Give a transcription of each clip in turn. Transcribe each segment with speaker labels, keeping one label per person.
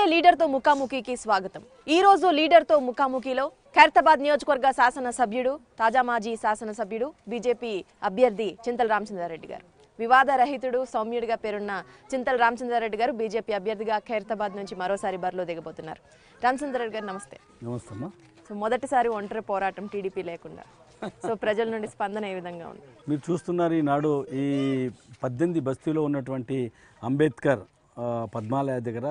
Speaker 1: నమస్తే లీడర్తో ముఖాముఖికి స్వాగతం. ఈ రోజు లీడర్తో ముఖాముఖిలో ఖైరతాబాద్ నియోజకవర్గ శాసన సభ్యుడు తాజా మాజీ శాసన సభ్యుడు బీజేపీ అభ్యర్థి చింతల రామచంద్రారెడ్డి గారు. వివాద రహితుడు సౌమ్యుడిగా పేరున్న చింతల రామచంద్రారెడ్డి గారు బీజేపీ అభ్యర్థిగా ఖైరతాబాద్ నుంచి మరోసారి బరిలో దిగబోతున్నారు. రామచంద్రారెడ్డి గారు నమస్తే.
Speaker 2: నమస్తే
Speaker 1: సో మొదటిసారి ఒంటరి పోరాటం టీడీపీ లేకుండా. సో ప్రజల నుండి స్పందన ఏ విధంగా ఉంది?
Speaker 2: మీరు చూస్తున్నారు ఈనాడు ఈ పద్దెనిమిది బస్తీలో ఉన్నటువంటి అంబేద్కర్ పద్మాలయ దగ్గర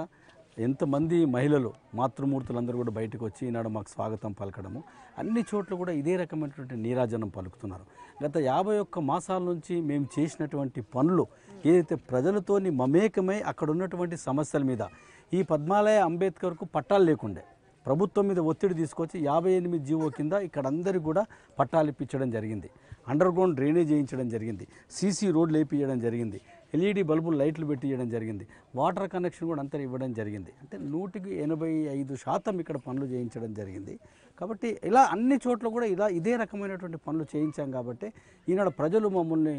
Speaker 2: ఎంతమంది మహిళలు మాతృమూర్తులందరూ కూడా బయటకు వచ్చి ఈనాడు మాకు స్వాగతం పలకడము. అన్ని చోట్ల కూడా ఇదే రకమైనటువంటి నీరాజనం పలుకుతున్నారు. గత యాభై ఒక్క మాసాల నుంచి మేము చేసినటువంటి పనులు ఏదైతే ప్రజలతోని మమేకమై అక్కడ ఉన్నటువంటి సమస్యల మీద ఈ పద్మాలయ అంబేద్కర్కు పట్టాలు లేకుండే ప్రభుత్వం మీద ఒత్తిడి తీసుకొచ్చి యాభై ఎనిమిది జీవో కింద ఇక్కడ అందరికీ కూడా పట్టాలు ఇప్పించడం జరిగింది. అండర్ గ్రౌండ్ డ్రైనేజ్ చేయించడం జరిగింది. సీసీ రోడ్లు వేయించడం జరిగింది. ఎల్ఈడి బల్బులు లైట్లు పెట్టించడం జరిగింది. వాటర్ కనెక్షన్ కూడా అంతా ఇవ్వడం జరిగింది. అంటే నూటికి ఎనభై ఐదు శాతం ఇక్కడ పనులు చేయించడం జరిగింది. కాబట్టి ఇలా అన్ని చోట్ల కూడా ఇలా ఇదే రకమైనటువంటి పనులు చేయించాం కాబట్టి ఈనాడు ప్రజలు మమ్మల్ని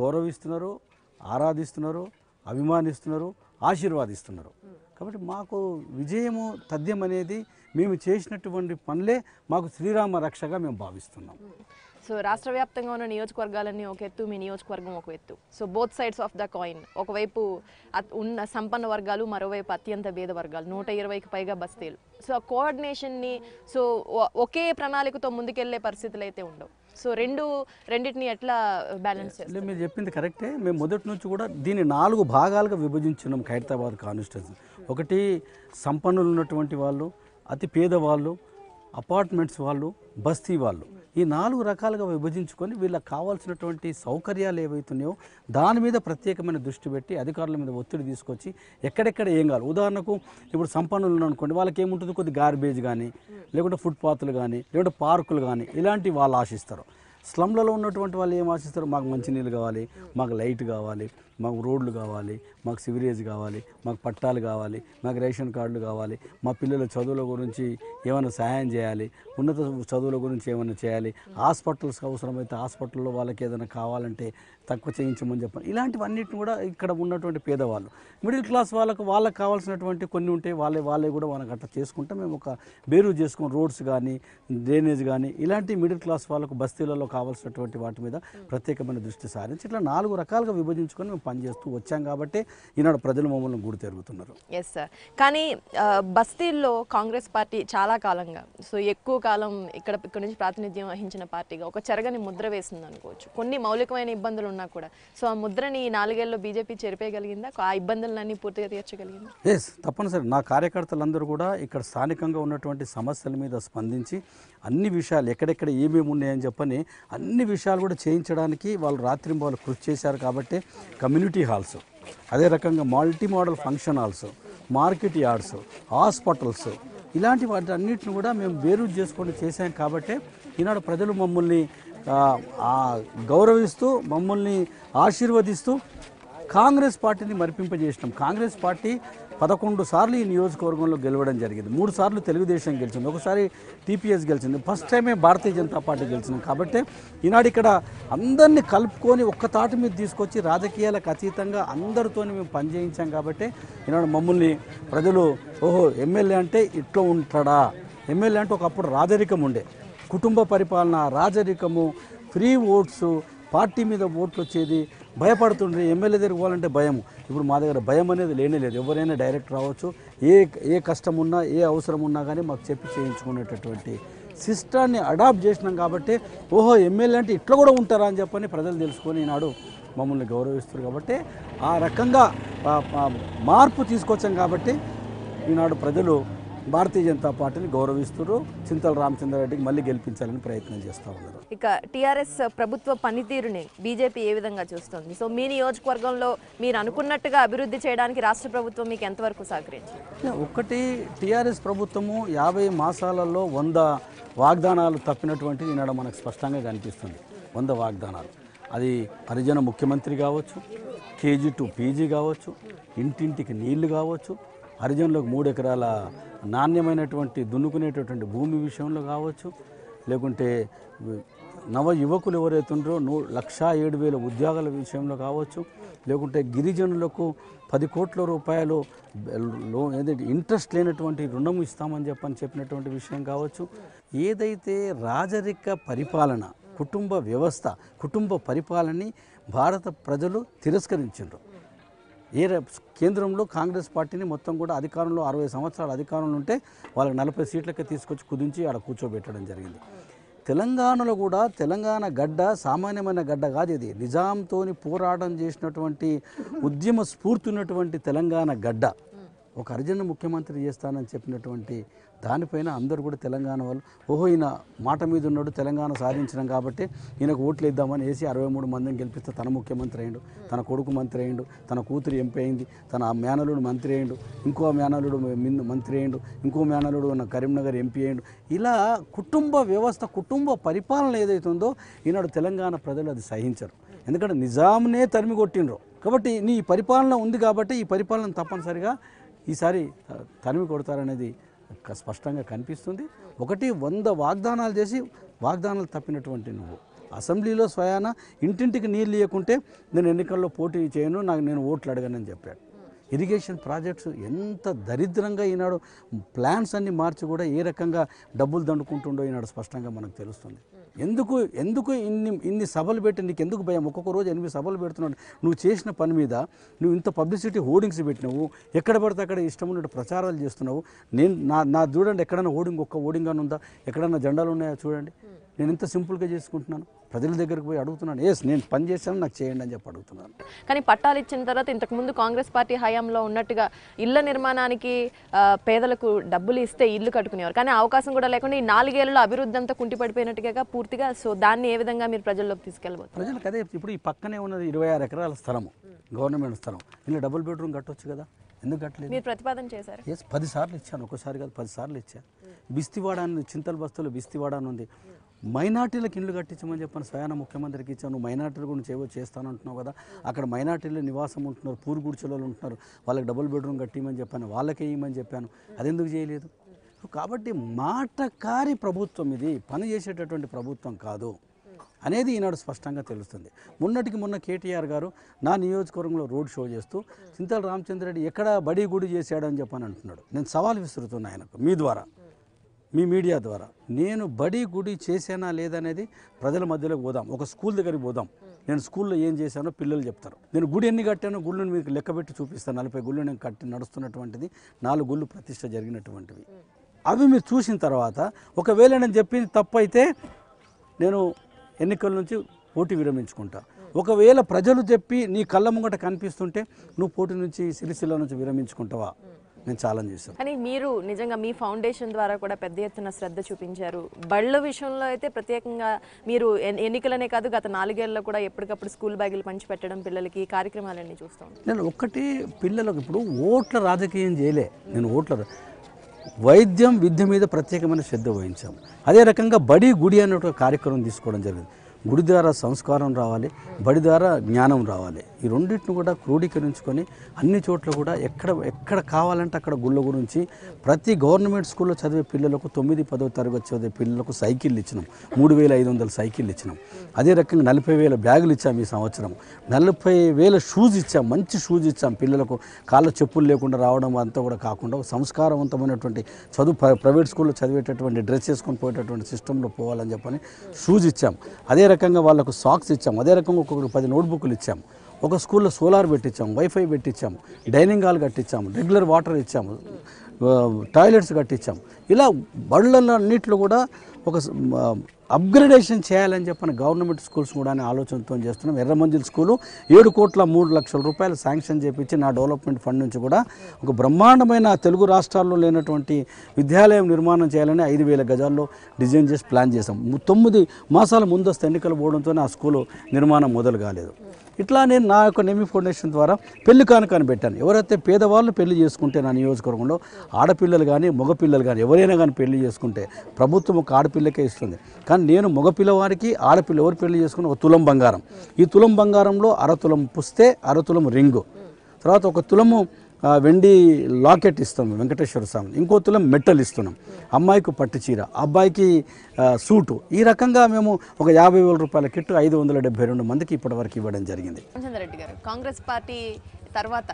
Speaker 2: గౌరవిస్తున్నారు ఆరాధిస్తున్నారు అభిమానిస్తున్నారు ఆశీర్వాదిస్తున్నారు. కాబట్టి మాకు విజయము తథ్యం అనేది మేము చేసినటువంటి పనులే మాకు శ్రీరామ రక్షగా మేము భావిస్తున్నాం.
Speaker 1: సో రాష్ట్ర వ్యాప్తంగా ఉన్న నియోజకవర్గాలన్నీ ఒక ఎత్తు మీ నియోజకవర్గం ఒక ఎత్తు. So both sides of the coin ఒకవైపు ఉన్న సంపన్న వర్గాలు మరోవైపు అత్యంత భేద వర్గాలు నూట ఇరవైకి పైగా బస్తీలు. సో ఆ కోఆర్డినేషన్ని సో ఒకే ప్రణాళికతో ముందుకెళ్ళే పరిస్థితులు అయితే ఉండవు. సో రెండు రెండింటిని ఎట్లా బ్యాలెన్స్ చేస్తారు?
Speaker 2: మీరు చెప్పింది కరెక్టే మేము మొదటి నుంచి కూడా దీన్ని నాలుగు భాగాలుగా విభజించున్నాం ఖైరతాబాద్ కాన్స్టిట్యూన్సీ. ఒకటి సంపన్నులు ఉన్నటువంటి వాళ్ళు అతి పేదవాళ్ళు అపార్ట్మెంట్స్ వాళ్ళు బస్తీ వాళ్ళు. ఈ నాలుగు రకాలుగా విభజించుకొని వీళ్ళకి కావాల్సినటువంటి సౌకర్యాలు ఏవైతున్నాయో దాని మీద ప్రత్యేకమైన దృష్టి పెట్టి అధికారుల మీద ఒత్తిడి తీసుకొచ్చి ఎక్కడెక్కడ ఏం కావాలి? ఉదాహరణకు ఇప్పుడు సంపన్నులు అనుకోండి వాళ్ళకి ఏముంటుంది? కొద్ది గార్బేజ్ కానీ లేకుంటే ఫుట్పాత్లు కానీ లేకుంటే పార్కులు కానీ ఇలాంటివి వాళ్ళు ఆశిస్తారు. స్లమ్లలో ఉన్నటువంటి వాళ్ళు ఏం ఆశిస్తారు? మాకు మంచినీళ్ళు కావాలి మాకు లైట్ కావాలి మాకు రోడ్లు కావాలి మాకు సివిరేజ్ కావాలి మాకు పట్టాలు కావాలి మాకు రేషన్ కార్డులు కావాలి మా పిల్లల చదువుల గురించి ఏమైనా సహాయం చేయాలి ఉన్నత చదువుల గురించి ఏమైనా చేయాలి హాస్పిటల్స్ అవసరమైతే హాస్పిటల్లో వాళ్ళకి ఏదైనా కావాలంటే తక్కువ చేయించమని చెప్పండి ఇలాంటివన్నిటిని కూడా ఇక్కడ ఉన్నటువంటి పేదవాళ్ళు. మిడిల్ క్లాస్ వాళ్ళకు వాళ్ళకి కావాల్సినటువంటి కొన్ని ఉంటే వాళ్ళే వాళ్ళే కూడా మనకు అట్లా చేసుకుంటే మేము ఒక బేరు చేసుకుని రోడ్స్ కానీ డ్రైనేజ్ కానీ ఇలాంటి మిడిల్ క్లాస్ వాళ్ళకు బస్తీలలో కావాల్సినటువంటి వాటి మీద ప్రత్యేకమైన దృష్టి సారించి ఇట్లా నాలుగు రకాలుగా విభజించుకొని మేము పనిచేస్తూ వచ్చాం కాబట్టి ఈనాడు ప్రజలు మమ్మల్ని గుడి తిరుగుతున్నారు.
Speaker 1: ఎస్ సార్ కానీ బస్తీల్లో కాంగ్రెస్ పార్టీ చాలా కాలంగా సో ఎక్కువ కాలం ఇక్కడ ఇక్కడ నుంచి ప్రాతినిధ్యం వహించిన పార్టీగా ఒక చెరగని ముద్ర వేసింది అనుకోవచ్చు కొన్ని మౌలికమైన ఇబ్బందులు ఉన్నా కూడా. సో ఆ ముద్రని ఈ నాలుగేళ్ళలో బీజేపీ చెరిపేయగలిగిందా? ఆ ఇబ్బందులన్నీ పూర్తిగా తీర్చగలిగిందా?
Speaker 2: ఎస్ తప్పనిసరి. నా కార్యకర్తలందరూ కూడా ఇక్కడ స్థానికంగా ఉన్నటువంటి సమస్యల మీద స్పందించి అన్ని విషయాలు ఎక్కడెక్కడ ఏమేమి ఉన్నాయని చెప్పని అన్ని విషయాలు కూడా చేయించడానికి వాళ్ళు రాత్రి వాళ్ళు కృషి చేశారు కాబట్టి కమ్యూనిటీ హాల్స్. అదే రకంగా multi model function halls market yards hospitals ఇలాంటి వాటి అన్నిటిని కూడా మేము వేరు చేసుకొని చేశాం కాబట్టి ఈనాడు ప్రజలు మమ్మల్ని గౌరవిస్తూ మమ్మల్ని ఆశీర్వదిస్తూ కాంగ్రెస్ పార్టీని మరిపింపజేసినాం. కాంగ్రెస్ పార్టీ పదకొండు సార్లు ఈ నియోజకవర్గంలో గెలవడం జరిగింది. మూడు సార్లు తెలుగుదేశం గెలిచింది. ఒకసారి టీపీఎస్ గెలిచింది. ఫస్ట్ టైమే భారతీయ జనతా పార్టీ గెలిచింది. కాబట్టి ఈనాడు ఇక్కడ అందరినీ కలుపుకొని ఒక్క తాటి మీద తీసుకొచ్చి రాజకీయాలకు అతీతంగా అందరితో మేము పనిచేయించాం కాబట్టి ఈనాడు మమ్మల్ని ప్రజలు ఓహో ఎమ్మెల్యే అంటే ఇట్లా ఉంటాడా? ఎమ్మెల్యే అంటే ఒకప్పుడు రాజరికం ఉండే. కుటుంబ పరిపాలన రాజరికము ఫ్రీ ఓట్స్ పార్టీ మీద ఓట్లు వచ్చేది. భయపడుతుండ్రి. ఎమ్మెల్యే దగ్గరికి పోవాలంటే భయం ఇప్పుడు మా దగ్గర భయం అనేది లేనే లేదు. ఎవరైనా డైరెక్ట్ రావచ్చు. ఏ ఏ కష్టం ఉన్నా ఏ అవసరం ఉన్నా కానీ మాకు చెప్పి చేయించుకునేటటువంటి సిస్టాన్ని అడాప్ట్ చేసినాం కాబట్టి ఓహో ఎమ్మెల్యే అంటే ఇట్లా కూడా ఉంటారా అని చెప్పని ప్రజలు తెలుసుకొని ఈనాడు మమ్మల్ని గౌరవిస్తారు కాబట్టి ఆ రకంగా మార్పు తీసుకొచ్చాం కాబట్టి ఈనాడు ప్రజలు భారతీయ జనతా పార్టీని గౌరవిస్తారు చింతల రామచంద్రారెడ్డికి మళ్ళీ గెలిపించాలని ప్రయత్నం చేస్తూ ఉన్నారు.
Speaker 1: ఇక టీఆర్ఎస్ ప్రభుత్వ పనితీరుని బీజేపీ ఏ విధంగా చూస్తుంది? సో మీ నియోజకవర్గంలో మీరు అనుకున్నట్టుగా అభివృద్ధి చేయడానికి రాష్ట్ర ప్రభుత్వం మీకు ఎంతవరకు సహకరించింది?
Speaker 2: ఒకటి టీఆర్ఎస్ ప్రభుత్వము యాభై మాసాలలో వంద వాగ్దానాలు తప్పినటువంటిది ఈనాడు మనకు స్పష్టంగా కనిపిస్తుంది. వంద వాగ్దానాలు. అది హరిజన ముఖ్యమంత్రి కావచ్చు కేజీ టు పీజీ కావచ్చు ఇంటింటికి నీళ్ళు కావచ్చు హరిజనులకు మూడు ఎకరాల నాణ్యమైనటువంటి దున్నుకునేటటువంటి భూమి విషయంలో కావచ్చు లేకుంటే నవ యువకులు ఎవరైతే నూ లక్షా ఏడు వేల ఉద్యోగాల విషయంలో కావచ్చు లేకుంటే గిరిజనులకు పది కోట్ల రూపాయలు లో ఏదైతే ఇంట్రెస్ట్ లేనటువంటి రుణం ఇస్తామని చెప్పని చెప్పినటువంటి విషయం కావచ్చు. ఏదైతే రాజరిక పరిపాలన కుటుంబ వ్యవస్థ కుటుంబ పరిపాలనని భారత ప్రజలు తిరస్కరించారు ఏ కేంద్రంలో కాంగ్రెస్ పార్టీని మొత్తం కూడా అధికారంలో అరవై సంవత్సరాల అధికారంలో ఉంటే వాళ్ళకి నలభై సీట్లకే తీసుకొచ్చి కుదించి ఆడ కూర్చోబెట్టడం జరిగింది. తెలంగాణలో కూడా తెలంగాణ గడ్డ సామాన్యమైన గడ్డ కాదు ఇది. నిజాంతోని పోరాటం చేసినటువంటి ఉద్యమ స్ఫూర్తి ఉన్నటువంటి తెలంగాణ గడ్డ. ఒక అర్జున ముఖ్యమంత్రి చేస్తానని చెప్పినటువంటి దానిపైన అందరూ కూడా తెలంగాణ వాళ్ళు ఓహో ఈయన మాట మీద ఉన్నాడు తెలంగాణ సాధించడం కాబట్టి ఈయనకు ఓట్లు ఇద్దామని వేసి అరవై మూడు మందిని గెలిపిస్తే తన ముఖ్యమంత్రి అయ్యిండు తన కొడుకు మంత్రి అయ్యిండు తన కూతురు ఎంపీ అయింది తన మేనలుడు మంత్రి అయ్యిండు ఇంకో మేనలుడు మంత్రి అయ్యిండు ఇంకో మేనలుడు ఉన్న కరీంనగర్ ఎంపీ అయ్యిండు. ఇలా కుటుంబ వ్యవస్థ కుటుంబ పరిపాలన ఏదైతే ఉందో ఈనాడు తెలంగాణ ప్రజలు అది సహించరు. ఎందుకంటే నిజాంనే తరిమి కొట్టిండ్రు. కాబట్టి నీ పరిపాలన ఉంది కాబట్టి ఈ పరిపాలన తప్పనిసరిగా ఈసారి తరిమి కొడతారనేది స్పష్టంగా కనిపిస్తుంది. ఒకటి వంద వాగ్దానాలు చేసి వాగ్దానాలు తప్పినటువంటి నువ్వు. అసెంబ్లీలో స్వయాన ఇంటింటికి నీళ్ళు ఇవ్వకుంటే నేను ఎన్నికల్లో పోటీ చేయను నాకు నేను ఓట్లు అడగనని చెప్పాడు. ఇరిగేషన్ ప్రాజెక్ట్స్ ఎంత దరిద్రంగా ఈనాడు ప్లాన్స్ అన్ని మార్చి కూడా ఏ రకంగా డబ్బులు దండుకుంటుండో ఈనాడు స్పష్టంగా మనకు తెలుస్తుంది. ఎందుకు ఎందుకు ఇన్ని ఇన్ని సభలు పెట్టి నీకు ఎందుకు భయం? ఒక్కొక్క రోజు ఎనిమిది సభలు పెడుతున్నాడు. నువ్వు చేసిన పని మీద నువ్వు ఇంత పబ్లిసిటీ హోర్డింగ్స్ పెట్టినావు. ఎక్కడ పడితే అక్కడ ఇష్టం ఉన్నట్టు ప్రచారాలు చేస్తున్నావు. నేను నా నా చూడండి ఎక్కడైనా హోర్డింగ్ ఒక్క హోర్డింగ్ అని ఉందా? ఎక్కడైనా జెండాలు ఉన్నాయా చూడండి? నేను ఇంత సింపుల్గా చేసుకుంటున్నాను. ప్రజల దగ్గరికి పోయి అడుగుతున్నాను. ఎస్ నేను పని చేశాను నాకు చేయండి అని చెప్పి అడుగుతున్నాను.
Speaker 1: కానీ పట్టాలు ఇచ్చిన తర్వాత ఇంతకుముందు కాంగ్రెస్ పార్టీ హయాంలో ఉన్నట్టుగా ఇళ్ళ నిర్మాణానికి పేదలకు డబ్బులు ఇస్తే ఇల్లు కట్టుకునేవారు. కానీ అవకాశం కూడా లేకుండా ఈ నాలుగేళ్ళలో అభివృద్ధి అంతా కుంటిపడిపోయినట్టుగా పూర్తిగా సో దాన్ని ఏ విధంగా మీరు ప్రజల్లోకి తీసుకెళ్ళబోతున్నారు?
Speaker 2: ప్రజలకు అదే ఇప్పుడు ఈ పక్కనే ఉన్నది ఇరవై ఆరు ఎకరాల స్థలము గవర్నమెంట్ స్థలం. ఇలా డబుల్ బెడ్రూమ్ కట్టొచ్చు కదా? ఎందుకు కట్టలేదు?
Speaker 1: మీరు ప్రతిపాదన చేశారు.
Speaker 2: ఎస్ పది సార్లు ఇచ్చాను. ఒకసారి కాదు పది సార్లు ఇచ్చాను బిస్తివాడ అని చింతల బస్తులు బిస్తివాడ అని ఉంది. మైనార్టీలకు ఇండ్లు కట్టించమని చెప్పని స్వయాన ముఖ్యమంత్రికి ఇచ్చాను మైనార్టీలు మైనార్టీల గురించి ఏవో చేస్తానంటున్నావు కదా. అక్కడ మైనార్టీలు నివాసం ఉంటున్నారు పూరు గుడిచెలలో ఉంటున్నారు. వాళ్ళకి డబుల్ బెడ్రూమ్ కట్టిమని చెప్పాను వాళ్ళకే ఇవ్వమని చెప్పాను. అదెందుకు చేయలేదు? కాబట్టి మాటకారి ప్రభుత్వం ఇది పని చేసేటటువంటి ప్రభుత్వం కాదు అనేది ఈనాడు స్పష్టంగా తెలుస్తుంది. మొన్నటికి మొన్న కేటీఆర్ గారు నా నియోజకవర్గంలో రోడ్ షో చేస్తూ చింతల రామచంద్రరెడ్డి ఎక్కడ బడి గుడి చేశాడని చెప్పని అంటున్నాడు. నేను సవాల్ విసురుతున్నా ఆయనకు మీ ద్వారా. మీ మీడియా ద్వారా. నేను బడి గుడి చేశానా లేదనేది ప్రజల మధ్యలోకి పోదాం. ఒక స్కూల్ దగ్గరికి పోదాం. నేను స్కూల్లో ఏం చేశానో పిల్లలు చెప్తారు. నేను గుడి ఎన్ని కట్టానో గుళ్ళను మీకు లెక్క పెట్టి చూపిస్తాను. నలభై గుళ్ళు నేను కట్టి నడుస్తున్నటువంటిది నాలుగు గుళ్ళు ప్రతిష్ట జరిగినటువంటివి. అవి మీరు చూసిన తర్వాత ఒకవేళ నేను చెప్పింది తప్పైతే నేను ఎన్నికల నుంచి పోటీ విరమించుకుంటా. ఒకవేళ ప్రజలు చెప్పి నీ కళ్ళ ముంగట కనిపిస్తుంటే నువ్వు పోటీ నుంచి సిరిసిల్ల నుంచి విరమించుకుంటావా? నేను ఛాలెంజ్ చేశాను.
Speaker 1: కానీ మీరు నిజంగా మీ ఫౌండేషన్ ద్వారా కూడా పెద్ద ఎత్తున శ్రద్ధ చూపించారు. బళ్ళ విషయంలో అయితే ప్రత్యేకంగా మీరు ఎన్- ఎన్నికలనే కాదు గత నాలుగేళ్ళలో కూడా ఎప్పటికప్పుడు స్కూల్ బ్యాగులు పంచిపెట్టడం పిల్లలకి కార్యక్రమాలన్నీ చూస్తాం
Speaker 2: నేను ఒక్కటి పిల్లలకు ఇప్పుడు ఓట్ల రాజకీయం చేయలే. నేను ఓట్ల వైద్యం విద్య మీద ప్రత్యేకమైన శ్రద్ధ వహించాము అదే రకంగా బడి గుడి అనే ఒక కార్యక్రమం తీసుకోవడం జరిగింది. గుడి ద్వారా సంస్కారం రావాలి బడి ద్వారా జ్ఞానం రావాలి. ఈ రెండింటిని కూడా క్రోడీకరించుకొని అన్ని చోట్ల కూడా ఎక్కడ ఎక్కడ కావాలంటే అక్కడ గుళ్ళ గురించి ప్రతి గవర్నమెంట్ స్కూల్లో చదివే పిల్లలకు తొమ్మిది పదో తరగతి చదివే పిల్లలకు సైకిళ్ళు ఇచ్చినాం. మూడు వేల ఐదు వందల సైకిళ్ళు ఇచ్చినాం. అదే రకంగా నలభై వేల బ్యాగులు ఇచ్చాం ఈ సంవత్సరం. నలభై వేల షూస్ ఇచ్చాం మంచి షూస్ ఇచ్చాం పిల్లలకు. కాళ్ళ చెప్పులు లేకుండా రావడం అంతా కూడా కాకుండా సంస్కారవంతమైనటువంటి చదువు ప్రైవేట్ స్కూల్లో చదివేటటువంటి డ్రెస్ వేసుకొని పోయేటటువంటి సిస్టంలో పోవాలని చెప్పని షూస్ ఇచ్చాం. అదే రకంగా వాళ్ళకు సాక్స్ ఇచ్చాం అదే రకంగా ఒక్కొక్కరు పది నోట్బుక్లు ఇచ్చాము. ఒక స్కూల్లో సోలార్ పెట్టించాము వైఫై పెట్టించాము డైనింగ్ హాల్ కట్టించాము రెగ్యులర్ వాటర్ ఇచ్చాము టాయిలెట్స్ కట్టించాము. ఇలా బళ్ళన్నింటిలో కూడా ఒక అప్గ్రేడేషన్ చేయాలని చెప్పిన గవర్నమెంట్ స్కూల్స్ కూడా ఆలోచనతో చేస్తున్నాం. ఎర్రమంజిల్ స్కూలు ఏడు కోట్ల మూడు లక్షల రూపాయలు శాంక్షన్ చేపించి నా డెవలప్మెంట్ ఫండ్ నుంచి కూడా ఒక బ్రహ్మాండమైన తెలుగు రాష్ట్రాల్లో లేనటువంటి విద్యాలయం నిర్మాణం చేయాలని ఐదు వేల గజాల్లో డిజైన్ చేసి ప్లాన్ చేసాం తొమ్మిది మాసాల ముందస్తు ఎన్నికలు పోవడంతో ఆ స్కూలు నిర్మాణం మొదలు కాలేదు. ఇట్లా నేను నా యొక్క నెమి ఫౌండేషన్ ద్వారా పెళ్ళి కానుకని పెట్టాను. ఎవరైతే పేదవాళ్ళు పెళ్ళి చేసుకుంటే నా నియోజకవర్గంలో ఆడపిల్లలు కానీ మగపిల్లలు కానీ ఎవరైనా కానీ పెళ్ళి చేసుకుంటే ప్రభుత్వం ఒక ఆడపిల్లకే ఇస్తుంది. కానీ నేను మగపిల్లవారికి ఆడపిల్ల ఎవరు పెళ్ళి చేసుకుని ఒక తులం బంగారం. ఈ తులం బంగారంలో అరతులం పుస్తే అరతులం రింగు. తర్వాత ఒక తులము వెండి లాకెట్ ఇస్తాం వెంకటేశ్వర స్వామి ఇంకో తులం మెట్టలు ఇస్తున్నాం. అమ్మాయికి పట్టు చీర అబ్బాయికి సూటు. ఈ రకంగా మేము ఒక యాభై వేల రూపాయల కిట్ ఐదు వందల డెబ్బై రెండు మందికి ఇప్పటివరకు ఇవ్వడం జరిగింది.
Speaker 1: రామచంద్రరెడ్డి గారు కాంగ్రెస్ పార్టీ తర్వాత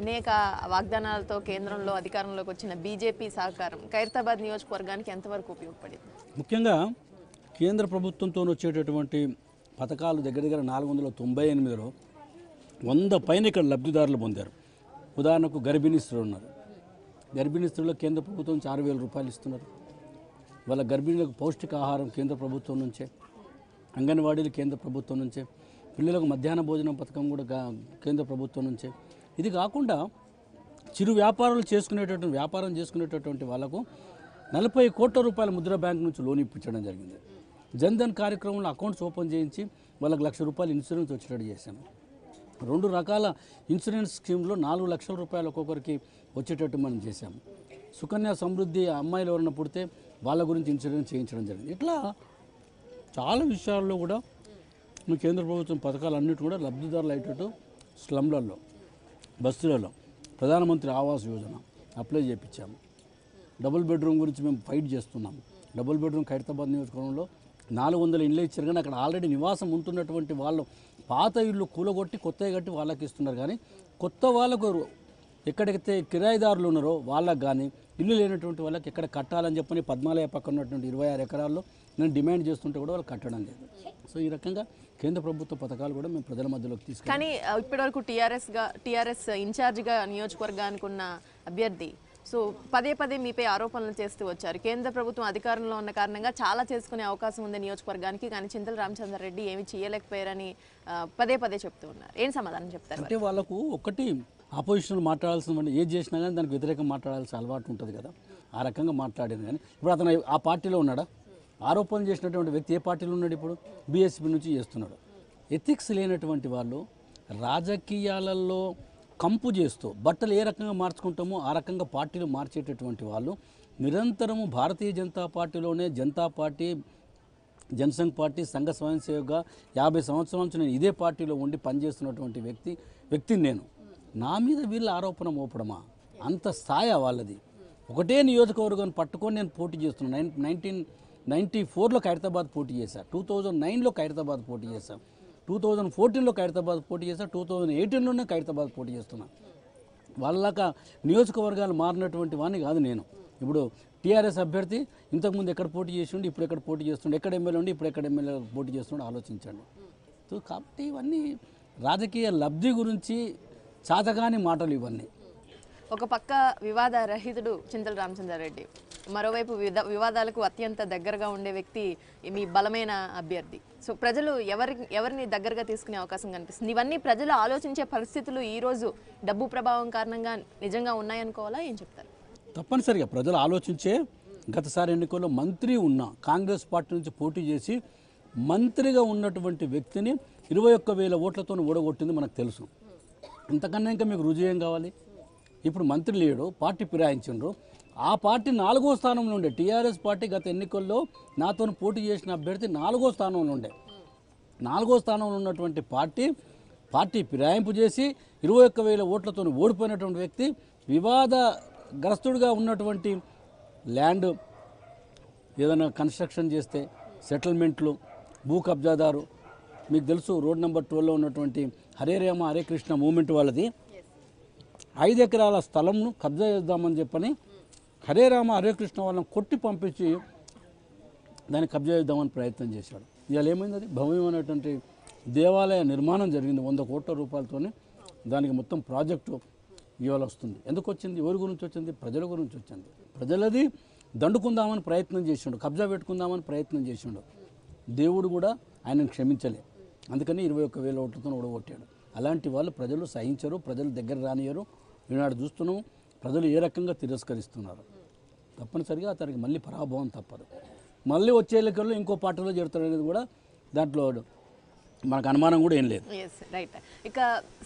Speaker 1: అనేక వాగ్దానాలతో కేంద్రంలో అధికారంలోకి వచ్చిన బీజేపీ సహకారం ఖైరతాబాద్ నియోజకవర్గానికి ఎంతవరకు ఉపయోగపడింది?
Speaker 2: ముఖ్యంగా కేంద్ర ప్రభుత్వంతో వచ్చేటటువంటి పథకాలు దగ్గర దగ్గర నాలుగు వందల తొంభై ఎనిమిదిలో వంద పైన ఇక్కడ లబ్ధిదారులు పొందారు. ఉదాహరణకు గర్భిణీ స్త్రీలు ఉన్నారు గర్భిణీ స్త్రీలు కేంద్ర ప్రభుత్వం నుంచి ఆరు వేల రూపాయలు ఇస్తున్నారు వాళ్ళ గర్భిణీలకు పౌష్టికాహారం కేంద్ర ప్రభుత్వం నుంచే అంగన్వాడీలు కేంద్ర ప్రభుత్వం నుంచే పిల్లలకు మధ్యాహ్న భోజనం పథకం కూడా కేంద్ర ప్రభుత్వం నుంచే. ఇది కాకుండా చిరు వ్యాపారాలు చేసుకునేటటువంటి వ్యాపారం చేసుకునేటటువంటి వాళ్ళకు నలభై కోట్ల రూపాయల ముద్ర బ్యాంక్ నుంచి లోన్ ఇప్పించడం జరిగింది. జన్ధన్ కార్యక్రమంలో అకౌంట్స్ ఓపెన్ చేయించి వాళ్ళకి లక్ష రూపాయలు ఇన్సూరెన్స్ వచ్చేటట్టు చేశాము. రెండు రకాల ఇన్సూరెన్స్ స్కీమ్లో నాలుగు లక్షల రూపాయలు ఒక్కొక్కరికి వచ్చేటట్టు మనం చేశాము సుకన్య సమృద్ధి అమ్మాయిలు ఎవరైనా పుడితే వాళ్ళ గురించి ఇన్సూరెన్స్ చేయించడం జరిగింది. ఇట్లా చాలా విషయాల్లో కూడా మీ కేంద్ర ప్రభుత్వం పథకాలు అన్నిటి కూడా లబ్ధిదారులు అయ్యేటట్టు స్లమ్లలో బస్సులలో ప్రధానమంత్రి ఆవాస్ యోజన అప్లై చేయించాము డబుల్ బెడ్రూమ్ గురించి మేము ఫైట్ చేస్తున్నాము డబుల్ బెడ్రూమ్ ఖైరతాబాద్ నియోజకవర్గంలో నాలుగు వందల ఇండ్లు ఇచ్చారు కానీ అక్కడ ఆల్రెడీ నివాసం ఉంటున్నటువంటి వాళ్ళు పాత ఇల్లు కూలగొట్టి కొత్తవి కట్టి వాళ్ళకి ఇస్తున్నారు కానీ కొత్త వాళ్ళకు ఎక్కడైతే కిరాయిదారులు ఉన్నారో వాళ్ళకి కానీ ఇల్లు లేనటువంటి వాళ్ళకి ఎక్కడ కట్టాలని చెప్పని పద్మాలయ పక్కన ఉన్నటువంటి ఇరవై ఆరు ఎకరాల్లో నేను డిమాండ్ చేస్తుంటే కూడా వాళ్ళు కట్టడం లేదు. సో ఈ రకంగా కేంద్ర ప్రభుత్వ పథకాలు కూడా మేము ప్రజల మధ్యలోకి తీసుకు
Speaker 1: కానీ ఇప్పటివరకు టీఆర్ఎస్గా టీఆర్ఎస్ ఇన్ఛార్జిగా నియోజకవర్గానికి ఉన్న అభ్యర్థి సో పదే పదే మీపై ఆరోపణలు చేస్తూ వచ్చారు. కేంద్ర ప్రభుత్వం అధికారంలో ఉన్న కారణంగా చాలా చేసుకునే అవకాశం ఉంది నియోజకవర్గానికి కానీ చింతల రామచంద్రారెడ్డి ఏమి చేయలేకపోయారని పదే పదే చెప్తూ ఉన్నారు. ఏం సమాధానం చెప్తారు
Speaker 2: అంటే వాళ్ళకు ఒకటి ఆపోజిషన్ మాట్లాడాల్సిన ఏది చేసినా కానీ దానికి వ్యతిరేకంగా మాట్లాడాల్సిన అలవాటు ఉంటుంది కదా. ఆ రకంగా మాట్లాడాను కానీ ఇప్పుడు అతను ఆ పార్టీలో ఉన్నాడా? ఆరోపణలు చేసినటువంటి వ్యక్తి ఏ పార్టీలో ఉన్నాడు ఇప్పుడు? బీఎస్పీ నుంచి చేస్తున్నాడు. ఎథిక్స్ లేనటువంటి వాళ్ళు రాజకీయాలలో కంపు చేస్తూ బట్టలు ఏ రకంగా మార్చుకుంటామో ఆ రకంగా పార్టీలు మార్చేటటువంటి వాళ్ళు. నిరంతరము భారతీయ జనతా పార్టీలోనే జనతా పార్టీ జనసంఘ్ పార్టీ సంఘ స్వయం సేవగా యాభై సంవత్సరాల నుంచి నేను ఇదే పార్టీలో ఉండి పనిచేస్తున్నటువంటి వ్యక్తి వ్యక్తిని నేను. నా మీద వీళ్ళ ఆరోపణ మోపడమా? అంత స్థాయి వాళ్ళది. ఒకటే నియోజకవర్గాన్ని పట్టుకొని నేను పోటీ చేస్తున్నాను నైన్ నైన్టీన్ నైంటీ ఫోర్లో ఖైరతాబాద్ పోటీ చేశాను టూ థౌజండ్ నైన్లో ఖైరతాబాద్ పోటీ చేశాను టూ థౌజండ్ ఫోర్టీన్లో ఖైరతాబాద్ పోటీ చేస్తా టూ థౌజండ్ ఎయిటీన్లోనే ఖైరతాబాద్ పోటీ చేస్తున్నాను వాళ్ళలాగా నియోజకవర్గాలు మారినటువంటి వాడిని కాదు నేను. ఇప్పుడు టీఆర్ఎస్ అభ్యర్థి ఇంతకుముందు ఎక్కడ పోటీ చేసిండు ఇప్పుడు ఎక్కడ పోటీ చేస్తుండే ఎక్కడ ఎమ్మెల్యే ఉండి ఇప్పుడు ఎక్కడ ఎమ్మెల్యే పోటీ చేస్తుండో ఆలోచించండి. సో కాబట్టి ఇవన్నీ రాజకీయ లబ్ధి గురించి చాతగాని మాటలు ఇవన్నీ.
Speaker 1: ఒక పక్క వివాద రహితుడు చింతల రామచంద్రారెడ్డి. మరోవైపు విద వివాదాలకు అత్యంత దగ్గరగా ఉండే వ్యక్తి మీ బలమైన అభ్యర్థి. సో ప్రజలు ఎవరి ఎవరిని దగ్గరగా తీసుకునే అవకాశం కనిపిస్తుంది? ఇవన్నీ ప్రజలు ఆలోచించే పరిస్థితులు ఈరోజు డబ్బు ప్రభావం కారణంగా నిజంగా ఉన్నాయనుకోవాలా? ఏం చెప్తారు?
Speaker 2: తప్పనిసరిగా ప్రజలు ఆలోచించే గతసారి ఎన్నికల్లో మంత్రి ఉన్న కాంగ్రెస్ పార్టీ నుంచి పోటీ చేసి మంత్రిగా ఉన్నటువంటి వ్యక్తిని ఇరవై ఒక్క వేల ఓట్లతో ఓడగొట్టింది మనకు తెలుసు. ఇంతకన్నా ఇంకా మీకు రుజువు ఏం కావాలి? ఇప్పుడు మంత్రి లేడు పార్టీ ఫిరాయించిండ్రు. ఆ పార్టీ నాలుగో స్థానంలో ఉండే. టీఆర్ఎస్ పార్టీ గత ఎన్నికల్లో నాతో పోటీ చేసిన అభ్యర్థి నాలుగో స్థానంలో ఉండే. నాలుగో స్థానంలో ఉన్నటువంటి పార్టీ పార్టీ ఫిరాయింపు చేసి ఇరవై ఒక్క వేల ఓట్లతో ఓడిపోయినటువంటి వ్యక్తి వివాదగ్రస్తుడిగా ఉన్నటువంటి ల్యాండ్ ఏదైనా కన్స్ట్రక్షన్ చేస్తే సెటిల్మెంట్లు భూ కబ్జాదారు మీకు తెలుసు రోడ్ నెంబర్ ట్వెల్వ్లో ఉన్నటువంటి హరే రామ హరే కృష్ణ మూమెంట్ వాళ్ళది. ఐదు ఎకరాల స్థలంను కబ్జా చేద్దామని చెప్పని హరే రామ హరే కృష్ణ వాళ్ళని కొట్టి పంపించి దాన్ని కబ్జా చేద్దామని ప్రయత్నం చేశాడు. ఇవాళ ఏమైంది అది భవ్యమైనటువంటి దేవాలయ నిర్మాణం జరిగింది. వంద కోట్ల రూపాయలతోనే దానికి మొత్తం ప్రాజెక్టు ఇవాళ వస్తుంది. ఎందుకు వచ్చింది? ఎవరి గురించి వచ్చింది? ప్రజల గురించి వచ్చింది. ప్రజలది దండుకుందామని ప్రయత్నం చేసిండు. కబ్జా పెట్టుకుందామని ప్రయత్నం చేసిండు. దేవుడు కూడా ఆయనను క్షమించలే. అందుకని ఇరవై ఒక్క వేల ఓట్లతో ఓడగొట్టాడు. అలాంటి వాళ్ళు ప్రజలు సహించరు ప్రజలు దగ్గర రానియరు ఈనాడు చూస్తున్నాం ప్రజలు ఏ రకంగా తిరస్కరిస్తున్నారు? తప్పనిసరిగా అతనికి మళ్ళీ పరాభవం తప్పదు. మళ్ళీ వచ్చే ఎన్నికల్లో ఇంకో పార్టీలో చేరుతాడనేది కూడా దాంట్లో మనకు అనుమానం కూడా ఏం లేదు.
Speaker 1: ఎస్ రైట్ ఇక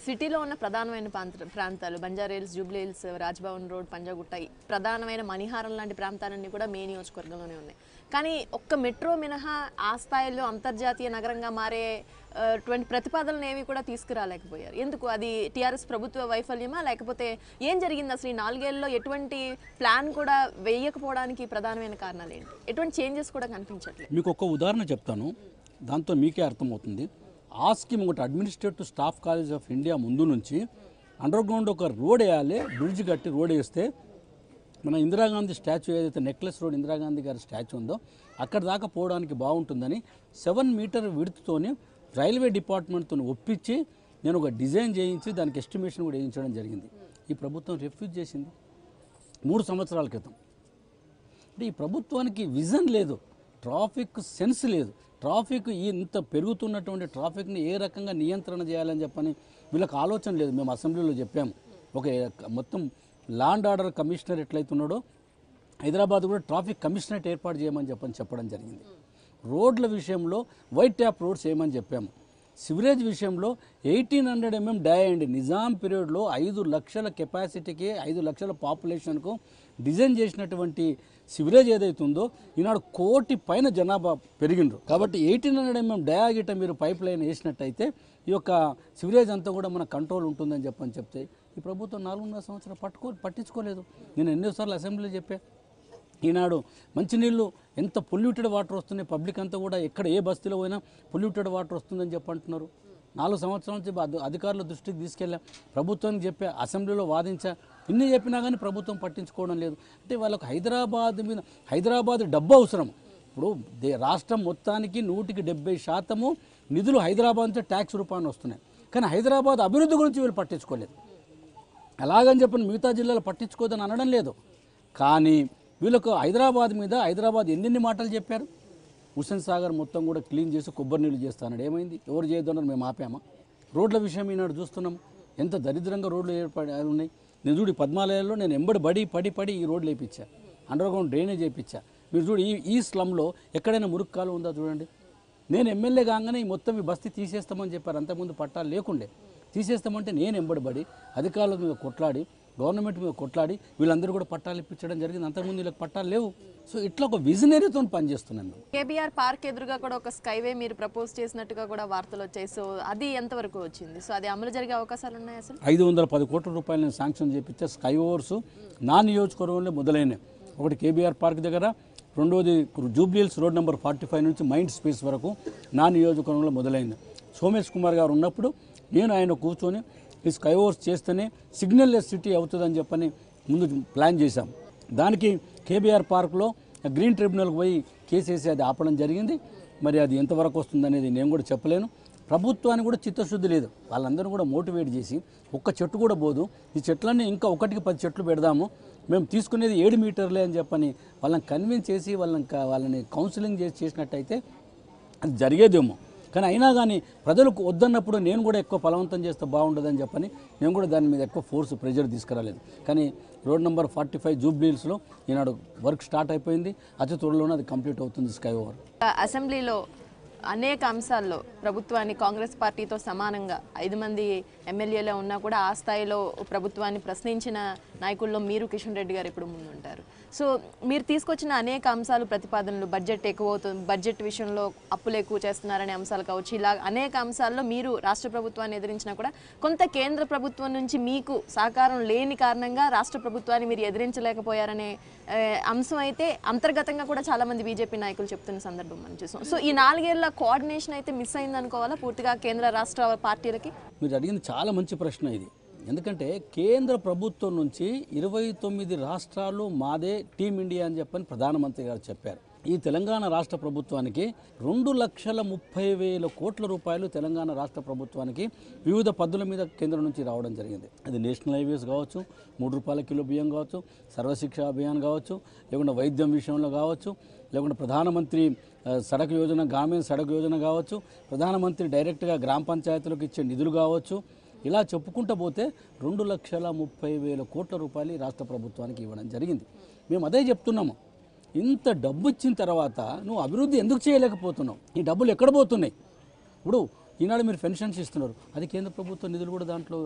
Speaker 1: సిటీలో ఉన్న ప్రధానమైన ప్రాంత ప్రాంతాలు Banjara Jubilee Hills Raj Bhavan road Panjagutta ప్రధానమైన మణిహారం లాంటి ప్రాంతాలన్నీ కూడా మే నియోజకవర్గంలోనే ఉన్నాయి. కానీ ఒక్క మెట్రో మినహా ఆ స్థాయిలో అంతర్జాతీయ నగరంగా మారే అటువంటి ప్రతిపాదనలు ఏవి కూడా తీసుకురాలేకపోయారు. ఎందుకు? అది టీఆర్ఎస్ ప్రభుత్వ వైఫల్యమా? లేకపోతే ఏం జరిగింది అసలు ఈ నాలుగేళ్ళలో? ఎటువంటి ప్లాన్ కూడా వేయకపోవడానికి ప్రధానమైన కారణాలు ఏంటి? ఎటువంటి చేంజెస్ కూడా కనిపించట్లేదు.
Speaker 2: మీకు ఒక ఉదాహరణ చెప్తాను. దాంతో మీకే అర్థమవుతుంది. ఆ స్కీమ్ ఒకటి administrative staff college of India ముందు నుంచి అండర్ గ్రౌండ్ ఒక రోడ్ వేయాలి బ్రిడ్జ్ కట్టి రోడ్ వేస్తే మన ఇందిరాగాంధీ స్టాచ్యూ ఏదైతే నెక్లెస్ రోడ్ ఇందిరాగాంధీ గారి స్టాచ్యూ ఉందో అక్కడ దాకా పోవడానికి బాగుంటుందని సెవెన్ మీటర్ విడుతుతోని రైల్వే డిపార్ట్మెంట్తో ఒప్పించి నేను ఒక డిజైన్ చేయించి దానికి ఎస్టిమేషన్ కూడా వేయించడం జరిగింది. ఈ ప్రభుత్వం రిఫ్యూజ్ చేసింది. మూడు సంవత్సరాల క్రితం. అంటే ఈ ప్రభుత్వానికి విజన్ లేదు. ట్రాఫిక్ సెన్స్ లేదు. ట్రాఫిక్ ఇంత పెరుగుతున్నటువంటి ట్రాఫిక్ని ఏ రకంగా నియంత్రణ చేయాలని చెప్పని వీళ్ళకి ఆలోచన లేదు. మేము అసెంబ్లీలో చెప్పాము. ఒక మొత్తం ల్యాండ్ ఆర్డర్ కమిషనర్ ఎట్లయితున్నాడో హైదరాబాద్ కూడా ట్రాఫిక్ కమిషనరేట్ ఏర్పాటు చేయమని చెప్పని చెప్పడం జరిగింది. రోడ్ల విషయంలో వైట్ ట్యాప్ రోడ్స్ చేయమని చెప్పాము. సివరేజ్ విషయంలో eighteen hundred MM dia and Nizam పీరియడ్లో ఐదు లక్షల కెపాసిటీకి ఐదు లక్షల పాపులేషన్కు డిజైన్ చేసినటువంటి సివరేజ్ ఏదైతే ఉందో ఈనాడు కోటి పైన జనాభా పెరిగిండ్రు. కాబట్టి ఎయిటీన్ హండ్రెడ్ ఎంఎం డయాగిట మీరు పైప్ లైన్ వేసినట్టయితే ఈ యొక్క సివరేజ్ అంతా కూడా మన కంట్రోల్ ఉంటుందని చెప్పని చెప్తే ఈ ప్రభుత్వం నాలుగున్నర సంవత్సరాలు పట్టుకో పట్టించుకోలేదు. నేను ఎన్నోసార్లు అసెంబ్లీలో చెప్పా. ఈనాడు మంచినీళ్ళు ఎంత పొల్యూటెడ్ వాటర్ వస్తున్నాయి పబ్లిక్ అంతా కూడా ఎక్కడ ఏ బస్తీలో పోయినా పొల్యూటెడ్ వాటర్ వస్తుందని చెప్పంటున్నారు నాలుగు సంవత్సరాల నుంచి అధికారుల దృష్టికి తీసుకెళ్ళా. ప్రభుత్వానికి చెప్పా అసెంబ్లీలో వాదించా. ఇన్ని చెప్పినా కానీ ప్రభుత్వం పట్టించుకోవడం లేదు. అంటే వాళ్ళకు హైదరాబాద్ మీద హైదరాబాద్ డబ్బు అవసరం. ఇప్పుడు దే రాష్ట్రం మొత్తానికి నూటికి డెబ్బై శాతము నిధులు హైదరాబాద్ నుంచి ట్యాక్స్ రూపాన్ని వస్తున్నాయి. కానీ హైదరాబాద్ అభివృద్ధి గురించి వీళ్ళు పట్టించుకోలేదు. అలాగని చెప్పిన మిగతా జిల్లాలు పట్టించుకోదని అనడం లేదు. కానీ వీళ్ళకు హైదరాబాద్ మీద హైదరాబాద్ ఎన్నెన్ని మాటలు చెప్పారు? హుస్సేన్ సాగర్ మొత్తం కూడా క్లీన్ చేసి కొబ్బరి నీళ్ళు చేస్తానడు. ఏమైంది? ఎవరు చేయొద్దన్నారు మేము ఆపామా? రోడ్ల విషయం ఈనాడు చూస్తున్నాం. ఎంత దరిద్రంగా రోడ్లు ఏర్పడి ఉన్నాయి. నేను చూడు ఈ పద్మాలయాల్లో నేను ఎంబడి బడి పడి పడి ఈ రోడ్లు వేయించా అండర్ గ్రౌండ్ డ్రైనేజ్ వేయించా మీరు చూడు ఈ ఈ స్లమ్లో ఎక్కడైనా మురుక్కాలు ఉందా చూడండి. నేను ఎమ్మెల్యే కాగానే ఈ మొత్తం ఈ బస్తీ తీసేస్తామని చెప్పారు. అంతకుముందు పట్టాలు లేకుండే. తీసేస్తామంటే నేను ఎంబడిపడి అధికారుల మీద కొట్లాడి గవర్నమెంట్ మీద కొట్లాడి వీళ్ళందరూ కూడా పట్టాలు ఇప్పించడం జరిగింది. అంతకుముందు వీళ్ళకి పట్టాలు లేవు. సో ఇట్లా ఒక విజనరీతో పనిచేస్తున్నాను
Speaker 1: కేబీఆర్ పార్క్ ఎదురుగా కూడా ఒక స్కైవే మీరు ప్రపోజ్ చేసినట్టుగా కూడా వార్తలు వచ్చాయి. సో అది ఎంతవరకు వచ్చింది? సో అది అమలు జరిగే అవకాశాలు ఉన్నాయి అసలు?
Speaker 2: ఐదు వందల పది కోట్ల రూపాయలు నేను శాంక్షన్ చేపించే స్కై ఓవర్స్ నా నియోజకవర్గంలో మొదలైనవి. ఒకటి కేబీఆర్ పార్క్ దగ్గర రెండోది Jubilee Hills road number forty five నుంచి మైండ్ స్పేస్ వరకు నా నియోజకవర్గంలో మొదలైంది. సోమేష్ కుమార్ గారు ఉన్నప్పుడు నేను ఆయన కూర్చొని ఈ స్కై ఓవర్స్ చేస్తేనే సిగ్నల్ లెస్ సిటీ అవుతుందని చెప్పని ముందు ప్లాన్ చేశాం. దానికి కేబీఆర్ పార్క్లో గ్రీన్ ట్రిబ్యునల్కి పోయి కేసేసి అది ఆపడం జరిగింది. మరి అది ఎంతవరకు వస్తుందనేది నేను కూడా చెప్పలేను. ప్రభుత్వానికి కూడా చిత్తశుద్ధి లేదు. వాళ్ళందరూ కూడా మోటివేట్ చేసి ఒక్క చెట్టు కూడా పోదు. ఈ చెట్లన్నీ ఇంకా ఒకటికి పది చెట్లు పెడదాము. మేము తీసుకునేది ఏడు మీటర్లే అని చెప్పని వాళ్ళని కన్విన్స్ చేసి వాళ్ళని వాళ్ళని కౌన్సిలింగ్ చేసి చేసినట్టయితే అది జరిగేదేమో. కానీ అయినా కానీ ప్రజలకు వద్దన్నప్పుడు నేను కూడా ఎక్కువ బలవంతం చేస్తే బాగుండదని చెప్పని నేను కూడా దాని మీద ఎక్కువ ఫోర్స్ ప్రెజర్ తీసుకురాలేదు. కానీ రోడ్ నెంబర్ ఫార్టీ ఫైవ్ జూబ్లీహిల్స్లో ఈనాడు వర్క్ స్టార్ట్ అయిపోయింది. అతి త్వరలోనే అది కంప్లీట్ అవుతుంది స్కై ఓవర్.
Speaker 1: అసెంబ్లీలో అనేక అంశాల్లో ప్రభుత్వాన్ని కాంగ్రెస్ పార్టీతో సమానంగా ఐదు మంది ఎమ్మెల్యేలే ఉన్నా కూడా ఆ స్థాయిలో ప్రభుత్వాన్ని ప్రశ్నించిన నాయకుల్లో మీరు కిషన్ రెడ్డి గారు ఇప్పుడు ముందుంటారు. సో మీరు తీసుకొచ్చిన అనేక అంశాలు ప్రతిపాదనలు బడ్జెట్ ఎక్కువ అవుతుంది బడ్జెట్ విషయంలో అప్పులు ఎక్కువ చేస్తున్నారనే అంశాలు కావచ్చు ఇలా అనేక అంశాల్లో మీరు రాష్ట్ర ప్రభుత్వాన్ని ఎదిరించినా కూడా కొంత కేంద్ర ప్రభుత్వం నుంచి మీకు సహకారం లేని కారణంగా రాష్ట్ర ప్రభుత్వాన్ని మీరు ఎదిరించలేకపోయారనే అంశం అయితే అంతర్గతంగా కూడా చాలామంది బీజేపీ నాయకులు చెప్తున్న సందర్భం మనం చూసాం. సో ఈ నాలుగేళ్ళ కోఆర్డినేషన్ అయితే మిస్ అయింది అనుకోవాలా పూర్తిగా కేంద్ర రాష్ట్ర పార్టీలకి?
Speaker 2: మీరు అడిగింది చాలా మంచి ప్రశ్న ఇది. ఎందుకంటే కేంద్ర ప్రభుత్వం నుంచి ఇరవై తొమ్మిది రాష్ట్రాలు మాదే టీమిండియా అని చెప్పని ప్రధానమంత్రి గారు చెప్పారు. ఈ తెలంగాణ రాష్ట్ర ప్రభుత్వానికి రెండు లక్షల ముప్పై వేల కోట్ల రూపాయలు తెలంగాణ రాష్ట్ర ప్రభుత్వానికి వివిధ పద్ధతుల మీద కేంద్రం నుంచి రావడం జరిగింది. అది నేషనల్ హైవేస్ కావచ్చు మూడు రూపాయల కిలో బియ్యం కావచ్చు సర్వశిక్ష అభియాన్ కావచ్చు లేకుంటే వైద్యం విషయంలో కావచ్చు లేకుంటే ప్రధానమంత్రి సడక్ యోజన గ్రామీణ సడక్ యోజన కావచ్చు ప్రధానమంత్రి డైరెక్ట్గా గ్రామ పంచాయతీలకు ఇచ్చే నిధులు కావచ్చు ఇలా చెప్పుకుంటూ పోతే రెండు లక్షల ముప్పై వేల కోట్ల రూపాయలు రాష్ట్ర ప్రభుత్వానికి ఇవ్వడం జరిగింది. మేము అదే చెప్తున్నాము. ఇంత డబ్బు ఇచ్చిన తర్వాత నువ్వు అభివృద్ధి ఎందుకు చేయలేకపోతున్నావు? ఈ డబ్బులు ఎక్కడ పోతున్నాయి? ఇప్పుడు ఈనాడు మీరు పెన్షన్స్ ఇస్తున్నారు. అది కేంద్ర ప్రభుత్వ నిధులు కూడా దాంట్లో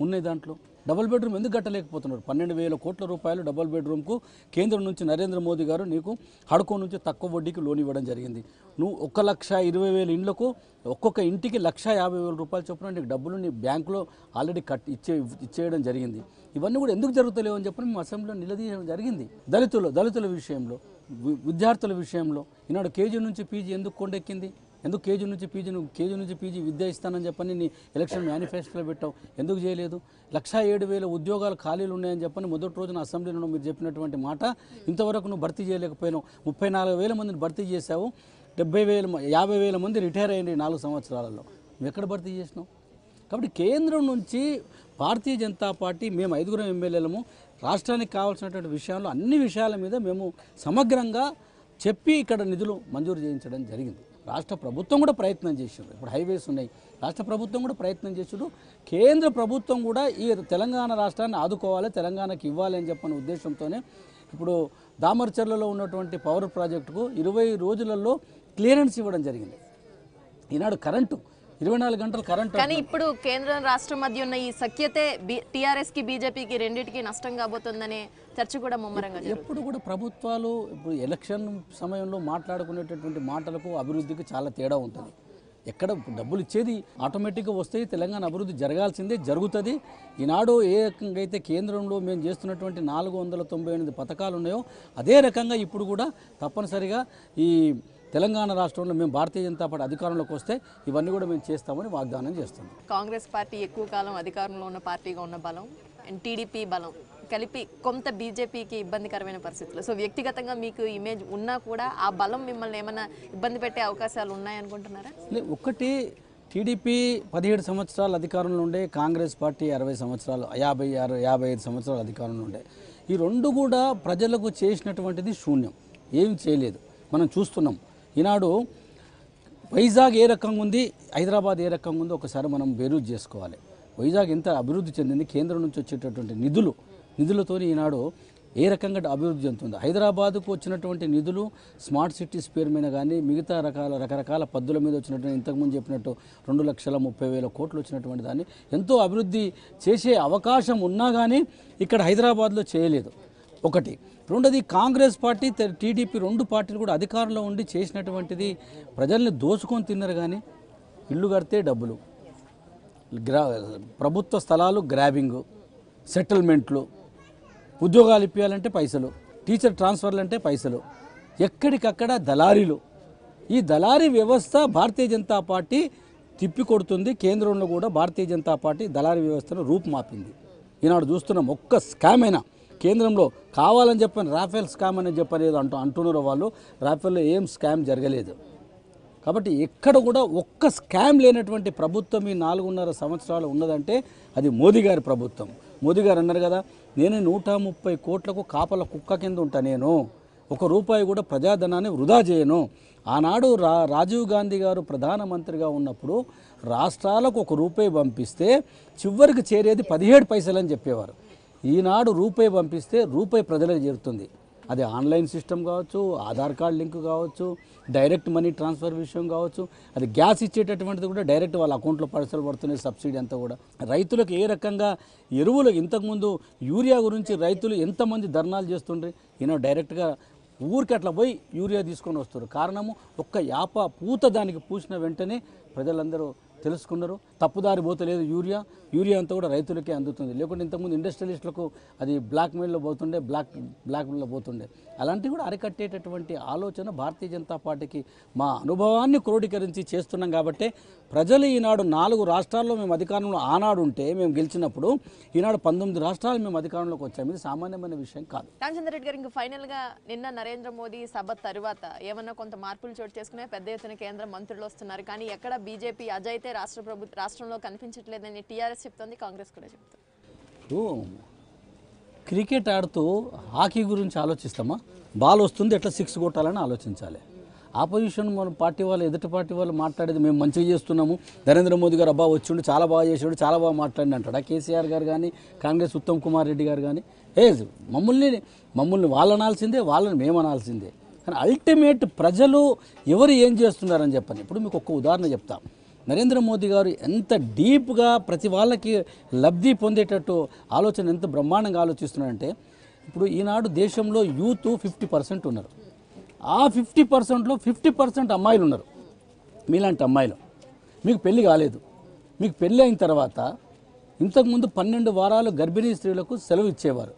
Speaker 2: ఉన్నాయి దాంట్లో. డబుల్ బెడ్రూమ్ ఎందుకు కట్టలేకపోతున్నారు? పన్నెండు వేల కోట్ల రూపాయలు డబుల్ బెడ్రూమ్కు కేంద్రం నుంచి నరేంద్ర మోదీ గారు నీకు హడ్కో నుంచి తక్కువ వడ్డీకి లోన్ ఇవ్వడం జరిగింది. నువ్వు ఒక లక్ష ఇరవై వేల ఇండ్లకు ఒక్కొక్క ఇంటికి లక్ష యాభై వేల రూపాయలు చొప్పున నీకు డబ్బులు నీ బ్యాంకులో ఆల్రెడీ కట్ ఇచ్చే ఇచ్చేయడం జరిగింది. ఇవన్నీ కూడా ఎందుకు జరుగుతలేవు అని చెప్పి మేము అసెంబ్లీలో నిలదీయడం జరిగింది. దళితులు దళితుల విషయంలో వి- విద్యార్థుల విషయంలో. ఈనాడు కేజీ నుంచి పీజీ ఎందుకు కొండెక్కింది? ఎందుకు కేజీ నుంచి పీజీ నువ్వు కేజీ నుంచి పీజీ విద్య ఇస్తానని చెప్పని నీ ఎలక్షన్ మేనిఫెస్టోలో పెట్టావు? ఎందుకు చేయలేదు? లక్షా ఏడు వేల ఉద్యోగాలు ఖాళీలు ఉన్నాయని చెప్పని మొదటి రోజున అసెంబ్లీలో మీరు చెప్పినటువంటి మాట ఇంతవరకు నువ్వు భర్తీ చేయలేకపోయినావు. ముప్పై నాలుగు వేల మందిని భర్తీ చేశావు. డెబ్బై వేల యాభై వేల మంది రిటైర్ అయ్యింది నాలుగు సంవత్సరాలలో. నువ్వు ఎక్కడ భర్తీ చేసినావు? కాబట్టి కేంద్రం నుంచి భారతీయ జనతా పార్టీ మేము ఐదుగురం ఎమ్మెల్యేలము రాష్ట్రానికి కావాల్సినటువంటి విషయంలో అన్ని విషయాల మీద మేము సమగ్రంగా చెప్పి ఇక్కడ నిధులు మంజూరు చేయించడం జరిగింది. రాష్ట్ర ప్రభుత్వం కూడా ప్రయత్నం చేసిండ్రు. ఇప్పుడు హైవేస్ ఉన్నాయి. రాష్ట్ర ప్రభుత్వం కూడా ప్రయత్నం చేసిండ్రు. కేంద్ర ప్రభుత్వం కూడా ఈ తెలంగాణ రాష్ట్రాన్ని ఆదుకోవాలి తెలంగాణకి ఇవ్వాలి అని చెప్పని ఉద్దేశంతోనే ఇప్పుడు దామర్చర్లలో ఉన్నటువంటి పవర్ ప్రాజెక్టుకు ఇరవై రోజులలో క్లియరెన్స్ ఇవ్వడం జరిగింది. ఈనాడు కరెంటు ఇరవై నాలుగు గంటలు కరెంటు
Speaker 1: కానీ ఇప్పుడు కేంద్రం రాష్ట్రం మధ్య ఉన్న ఈ సఖ్యతే టీఆర్ఎస్కి బీజేపీకి రెండింటికి నష్టం కాబోతుందనే చర్చ కూడా ముమ్మరంగా
Speaker 2: ఎప్పుడు కూడా ప్రభుత్వాలు ఇప్పుడు ఎలక్షన్ సమయంలో మాట్లాడుకునేటటువంటి మాటలకు అభివృద్ధికి చాలా తేడా ఉంటుంది. ఎక్కడ డబ్బులు ఇచ్చేది ఆటోమేటిక్గా వస్తాయి తెలంగాణ అభివృద్ధి జరగాల్సిందే జరుగుతుంది. ఈనాడు ఏ రకంగా అయితే కేంద్రంలో మేము చేస్తున్నటువంటి నాలుగు వందల తొంభై ఎనిమిది పథకాలు ఉన్నాయో అదే రకంగా ఇప్పుడు కూడా తప్పనిసరిగా ఈ తెలంగాణ రాష్ట్రంలో మేము భారతీయ జనతా పార్టీ అధికారంలోకి వస్తే ఇవన్నీ కూడా మేము చేస్తామని వాగ్దానం చేస్తున్నాం.
Speaker 1: కాంగ్రెస్ పార్టీ ఎక్కువ కాలం అధికారంలో ఉన్న పార్టీగా ఉన్న బలం అండ్ టీడీపీ బలం కలిపి కొంత బీజేపీకి ఇబ్బందికరమైన పరిస్థితులు. సో వ్యక్తిగతంగా మీకు ఇమేజ్ ఉన్నా కూడా ఆ బలం మిమ్మల్ని ఏమైనా ఇబ్బంది పెట్టే అవకాశాలు ఉన్నాయనుకుంటున్నారా
Speaker 2: ఒకటి టీడీపీ పదిహేడు సంవత్సరాలు అధికారంలో ఉండే కాంగ్రెస్ పార్టీ అరవై సంవత్సరాలు యాభై ఆరు యాభై ఐదు సంవత్సరాలు అధికారంలో ఉండే. ఈ రెండు కూడా ప్రజలకు చేసినటువంటిది శూన్యం. ఏం చేయలేదు. మనం చూస్తున్నాం. ఈనాడు వైజాగ్ ఏ రకంగా ఉంది హైదరాబాద్ ఏ రకంగా ఉందో ఒకసారి మనం బేరూజ్ చేసుకోవాలి. వైజాగ్ ఎంత అభివృద్ధి చెందింది కేంద్రం నుంచి వచ్చేటటువంటి నిధులు నిధులతో ఈనాడు ఏ రకంగా అభివృద్ధి చెందుతుంది? హైదరాబాద్కు వచ్చినటువంటి నిధులు స్మార్ట్ సిటీస్ పేరు మీద కానీ మిగతా రకాల రకరకాల పద్ధతుల మీద వచ్చినటువంటి ఇంతకుముందు చెప్పినట్టు రెండు లక్షల ముప్పై వేల కోట్లు వచ్చినటువంటి దాన్ని ఎంతో అభివృద్ధి చేసే అవకాశం ఉన్నా కానీ ఇక్కడ హైదరాబాద్లో చేయలేదు. ఒకటి. రెండోది కాంగ్రెస్ పార్టీ టీడీపీ రెండు పార్టీలు కూడా అధికారంలో ఉండి చేసినటువంటిది ప్రజల్ని దోచుకొని తిన్నారు కానీ ఇల్లు కడితే డబ్బులు. గ్రా ప్రభుత్వ స్థలాలు గ్రాబింగ్ సెటిల్మెంట్లు ఉద్యోగాలు ఇప్పించాలంటే పైసలు టీచర్ ట్రాన్స్ఫర్లు అంటే పైసలు ఎక్కడికక్కడ దళారీలు. ఈ దళారీ వ్యవస్థ భారతీయ జనతా పార్టీ తిప్పికొడుతుంది. కేంద్రంలో కూడా భారతీయ జనతా పార్టీ దళారీ వ్యవస్థను రూపుమాపింది. ఈనాడు చూస్తున్నాం ఒక్క స్కామ్ అయినా. కేంద్రంలో కావాలని చెప్పని రాఫెల్ స్కామ్ అని చెప్పలేదు అంటూ అంటున్నారు వాళ్ళు. రాఫెల్లో ఏం స్కామ్ జరగలేదు. కాబట్టి ఎక్కడ కూడా ఒక్క స్కామ్ లేనటువంటి ప్రభుత్వం ఈ నాలుగున్నర సంవత్సరాలు ఉన్నదంటే అది మోదీ గారి ప్రభుత్వం. మోదీ గారు అన్నారు కదా నేను నూట ముప్పై కోట్లకు కాపల కుక్క కింద ఉంటా నేను. ఒక రూపాయి కూడా ప్రజాధనాన్ని వృధా చేయను. ఆనాడు రా రాజీవ్ గాంధీ గారు ప్రధానమంత్రిగా ఉన్నప్పుడు రాష్ట్రాలకు ఒక రూపాయి పంపిస్తే చివరికి చేరేది పదిహేడు పైసలు అని చెప్పేవారు. ఈనాడు రూపాయి పంపిస్తే రూపాయి ప్రజలకు చేరుతుంది. అది ఆన్లైన్ సిస్టమ్ కావచ్చు ఆధార్ కార్డ్ లింక్ కావచ్చు డైరెక్ట్ మనీ ట్రాన్స్ఫర్ విషయం కావచ్చు అది గ్యాస్ ఇచ్చేటటువంటిది కూడా డైరెక్ట్ వాళ్ళ అకౌంట్లో పైసలు పడుతున్నాయి సబ్సిడీ అంతా కూడా. రైతులకు ఏ రకంగా ఎరువులు ఇంతకుముందు యూరియా గురించి రైతులు ఎంతమంది ధర్నాలు చేస్తుండ్రి ఈయన డైరెక్ట్గా ఊరికి అట్లా పోయి యూరియా తీసుకొని వస్తారు కారణము ఒక్క యాప పూత దానికి పూసిన వెంటనే ప్రజలందరూ తెలుసుకున్నారు. తప్పుదారి పోతలేదు యూరియా. యూరియా అంతా కూడా రైతులకే అందుతుంది. లేకుంటే ఇంతకుముందు ఇండస్ట్రియలిస్టులకు అది బ్లాక్ మెయిల్లో పోతుండే బ్లాక్ బ్లాక్ మెయిల్లో పోతుండే. అలాంటివి కూడా అరికట్టేటటువంటి ఆలోచన భారతీయ జనతా పార్టీకి మా అనుభవాన్ని క్రోడీకరించి చేస్తున్నాం కాబట్టి ప్రజలు ఈనాడు నాలుగు రాష్ట్రాల్లో మేము అధికారంలో ఆనాడు ఉంటే మేము గెలిచినప్పుడు ఈనాడు పంతొమ్మిది రాష్ట్రాలు మేము అధికారంలోకి వచ్చాము ఇది సామాన్యమైన విషయం కాదు.
Speaker 1: రామచంద్ర రెడ్డి గారు ఇంకా ఫైనల్గా నిన్న నరేంద్ర మోదీ సభ తరువాత ఏమన్నా కొంత మార్పులు చోటు చేసుకునే పెద్ద ఎత్తున కేంద్ర మంత్రులు వస్తున్నారు. కానీ ఎక్కడ బీజేపీ అజైతే రాష్ట్ర ప్రభుత్వ రాష్ట్రంలో కనిపించట్లేదని టీఆర్ఎస్ చెప్తోంది కాంగ్రెస్ కూడా చెప్తుంది.
Speaker 2: క్రికెట్ ఆడుతూ హాకీ గురించి ఆలోచిస్తామా? బాల్ వస్తుంది ఎట్లా సిక్స్ కొట్టాలని ఆలోచించాలి? ఆపోజిషన్ మన పార్టీ వాళ్ళు ఎదుటి పార్టీ వాళ్ళు మాట్లాడేది మేము మంచిగా చేస్తున్నాము. నరేంద్ర మోదీ గారు అబ్బా వచ్చిండు చాలా బాగా చేసాడు చాలా బాగా మాట్లాడి ఆ కేసీఆర్ గారు కానీ కాంగ్రెస్ ఉత్తమ్ కుమార్ రెడ్డి గారు కానీ ఏ మమ్మల్ని మమ్మల్ని వాళ్ళు అనాల్సిందే వాళ్ళని మేము అనాల్సిందే. కానీ అల్టిమేట్ ప్రజలు ఎవరు ఏం చేస్తున్నారని చెప్పని ఇప్పుడు మీకు ఒక్క ఉదాహరణ చెప్తా. నరేంద్ర మోదీ గారు ఎంత డీప్గా ప్రతి వాళ్ళకి లబ్ధి పొందేటట్టు ఆలోచన ఎంత బ్రహ్మాండంగా ఆలోచిస్తున్నారంటే ఇప్పుడు ఈనాడు దేశంలో యూత్ ఫిఫ్టీ పర్సెంట్ ఉన్నారు. ఆ ఫిఫ్టీ పర్సెంట్లో ఫిఫ్టీ పర్సెంట్ అమ్మాయిలు ఉన్నారు మీలాంటి అమ్మాయిలు. మీకు పెళ్ళి కాలేదు. మీకు పెళ్ళి అయిన తర్వాత ఇంతకుముందు పన్నెండు వారాలు గర్భిణీ స్త్రీలకు సెలవు ఇచ్చేవారు.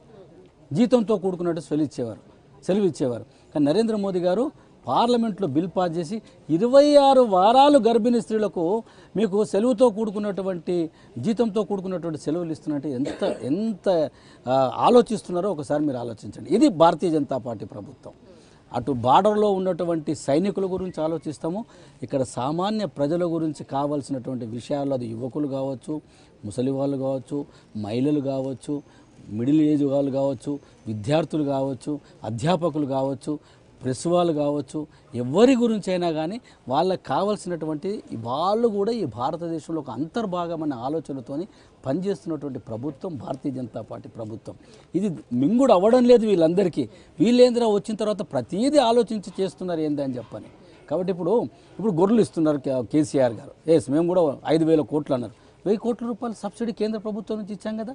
Speaker 2: జీతంతో కూడుకున్నట్టు సెలవు ఇచ్చేవారు. సెలవు ఇచ్చేవారు. కానీ నరేంద్ర మోదీ గారు పార్లమెంట్లో బిల్ పాస్ చేసి ఇరవై ఆరు వారాలు గర్భిణీ స్త్రీలకు మీకు సెలవుతో కూడుకున్నటువంటి జీతంతో కూడుకున్నటువంటి సెలవులు ఇస్తున్నట్టు ఎంత ఎంత ఆలోచిస్తున్నారో ఒకసారి మీరు ఆలోచించండి. ఇది భారతీయ జనతా పార్టీ ప్రభుత్వం. అటు బార్డర్లో ఉన్నటువంటి సైనికుల గురించి ఆలోచిస్తాము. ఇక్కడ సామాన్య ప్రజల గురించి కావాల్సినటువంటి విషయాల్లో అది యువకులు కావచ్చు ముసలి వాళ్ళు కావచ్చు మహిళలు కావచ్చు మిడిల్ ఏజ్ వాళ్ళు కావచ్చు విద్యార్థులు కావచ్చు అధ్యాపకులు కావచ్చు ప్రెస్ వాళ్ళు కావచ్చు ఎవరి గురించి అయినా కానీ వాళ్ళకి కావాల్సినటువంటి వాళ్ళు కూడా ఈ భారతదేశంలో ఒక అంతర్భాగమైన ఆలోచనతోని పనిచేస్తున్నటువంటి ప్రభుత్వం భారతీయ జనతా పార్టీ ప్రభుత్వం. ఇది మింగుడు అవ్వడం లేదు వీళ్ళందరికీ. వీళ్ళేంద్రా వచ్చిన తర్వాత ప్రతిదీ ఆలోచించి చేస్తున్నారు ఏంది అని చెప్పని. కాబట్టి ఇప్పుడు ఇప్పుడు గొర్రెలు ఇస్తున్నారు కేసీఆర్ గారు. ఎస్ మేము కూడా ఐదు వేల కోట్లు అన్నారు. వెయ్యి కోట్ల రూపాయలు సబ్సిడీ కేంద్ర ప్రభుత్వం నుంచి ఇచ్చాం కదా.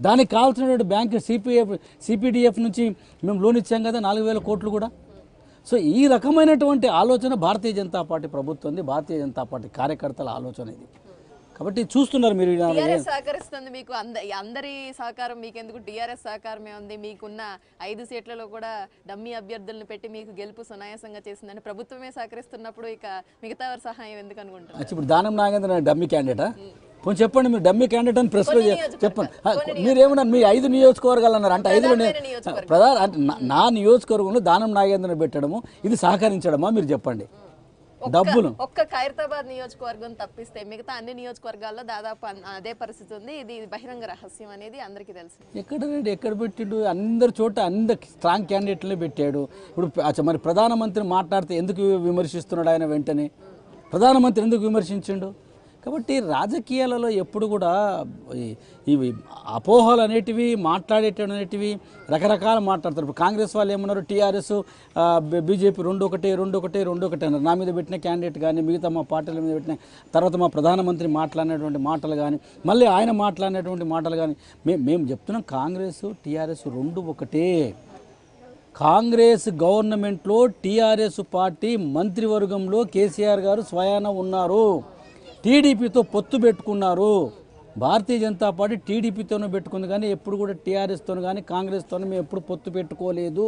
Speaker 2: దానికి కావాల్సినటువంటి బ్యాంకు సిపిఎఫ్ సిపిడిఎఫ్ నుంచి మేము లోన్ ఇచ్చాం కదా నాలుగు వేల కోట్లు కూడా. సో ఈ రకమైనటువంటి ఆలోచన భారతీయ జనతా పార్టీ ప్రభుత్వం భారతీయ జనతా పార్టీ కార్యకర్తల ఆలోచన ఇది. కాబట్టి చూస్తున్నారు మీరు
Speaker 1: టీఆర్ఎస్ సహకరిస్తుంది మీకు. అంద అందరి సహకారం మీకెందుకు? టీఆర్ఎస్ సహకారమే ఉంది. మీకున్న ఐదు సీట్లలో కూడా డమ్మీ అభ్యర్థులను పెట్టి మీకు గెలుపు సునాయాసంగా చేసిందని ప్రభుత్వమే సహకరిస్తున్నప్పుడు ఇక మిగతా వారి సహాయం ఎందుకు అనుకుంటారు
Speaker 2: అచ్చి ఇప్పుడు దానం నాగేంద్ర డమ్మీ క్యాండిడేటా కొంచెం చెప్పండి మీరు డమ్మీ క్యాండిడేట్ అని ప్రెస్లో చెప్పండి. ఆ, మీరు ఏమన్నారు మీ ఐదు నియోజకవర్గాలు అన్నారు? అంటే ఐదులో
Speaker 1: నియోజకవర్గం.
Speaker 2: ప్రధాన నా నియోజకవర్గంలో దానం నాగేంద్రని పెట్టడము ఇది సహకరించడమా మీరు చెప్పండి? డబ్బులు.
Speaker 1: ఒక్క ఖైరతాబాద్ నియోజకవర్గం తప్పిస్తే మిగతా అన్ని నియోజకవర్గాల్లో దాదాపు అదే పరిస్థితి ఉంది. ఇది బహిరంగ రహస్యం అనేది అందరికీ తెలుసు.
Speaker 2: ఎక్కడ ఎక్కడ పెట్టిండు? అందరి చోట అందరి స్ట్రాంగ్ క్యాండిడేట్లే పెట్టాడు. ఇప్పుడు మరి ప్రధానమంత్రి మాట్లాడితే ఎందుకు విమర్శిస్తున్నాడు ఆయన వెంటనే? ప్రధానమంత్రి ఎందుకు విమర్శించిండు? కాబట్టి రాజకీయాలలో ఎప్పుడు కూడా ఇవి అపోహలు అనేటివి మాట్లాడేటనేటివి రకరకాల మాట్లాడతారు. ఇప్పుడు కాంగ్రెస్ వాళ్ళు ఏమన్నారు? టీఆర్ఎస్ బీజేపీ రెండు ఒకటి రెండు ఒకటి రెండు ఒకటి అన్నారు. నా మీద పెట్టిన క్యాండిడేట్ కానీ మిగతా మా పార్టీల మీద పెట్టిన తర్వాత మా ప్రధానమంత్రి మాట్లాడినటువంటి మాటలు కానీ మళ్ళీ ఆయన మాట్లాడినటువంటి మాటలు కానీ మేము మేము చెప్తున్నాం కాంగ్రెస్ టీఆర్ఎస్ రెండు ఒకటే. కాంగ్రెస్ గవర్నమెంట్లో టీఆర్ఎస్ పార్టీ మంత్రివర్గంలో కేసీఆర్ గారు స్వయాన ఉన్నారు. టీడీపీతో పొత్తు పెట్టుకున్నారు. భారతీయ జనతా పార్టీ టీడీపీతోనే పెట్టుకుంది కానీ ఎప్పుడు కూడా టీఆర్ఎస్తోనూ కానీ కాంగ్రెస్తోనూ మేము ఎప్పుడు పొత్తు పెట్టుకోలేదు.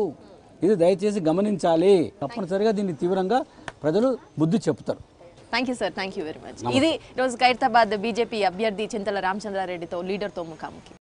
Speaker 2: ఇది దయచేసి గమనించాలి. తప్పనిసరిగా దీన్ని తీవ్రంగా ప్రజలు బుద్ధి చెప్తారు.
Speaker 1: Thank you sir thank you very much ఇది రోజు ఖైరతాబాద్ బీజేపీ అభ్యర్థి చింతల రామచంద్రారెడ్డితో లీడర్తో ముఖాముఖి.